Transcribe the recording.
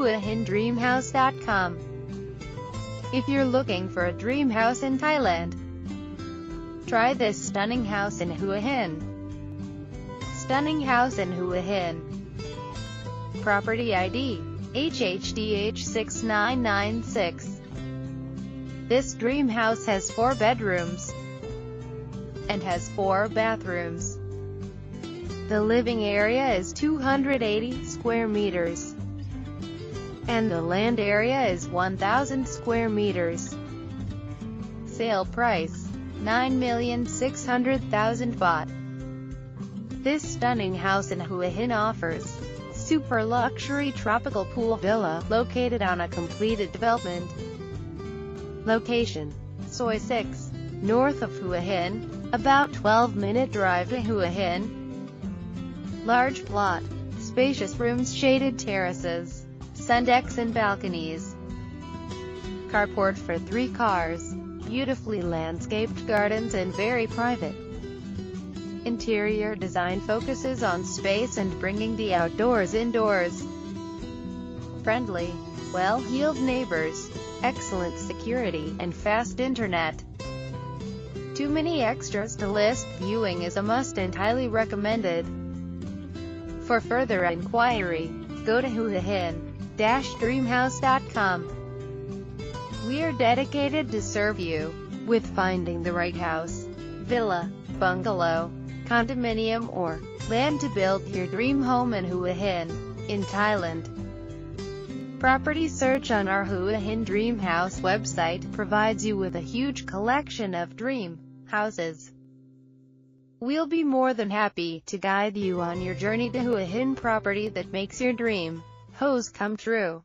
huahindreamhouse.com. If you're looking for a dream house in Thailand, try this stunning house in Hua Hin. Stunning house in Hua Hin. Property ID HHDH6996. This dream house has four bedrooms and has four bathrooms. The living area is 280 square meters and the land area is 1,000 square meters. Sale price 9,600,000 baht. This stunning house in Hua Hin offers super luxury tropical pool villa located on a completed development. Location Soi 6, north of Hua Hin, about 12 minute drive to Hua Hin. Large plot, spacious rooms shaded terraces, sun decks and balconies. Carport for three cars, beautifully landscaped gardens and very private. Interior design focuses on space and bringing the outdoors indoors. Friendly, well-heeled neighbors, excellent security, and fast internet. Too many extras to list, viewing is a must and highly recommended. For further inquiry, go to huahin-dreamhouse.com. We are dedicated to serve you with finding the right house, villa, bungalow, condominium or land to build your dream home in Hua Hin, in Thailand. Property search on our Hua Hin Dream House website provides you with a huge collection of dream houses. We'll be more than happy to guide you on your journey to Hua Hin property that makes your dream hose come true.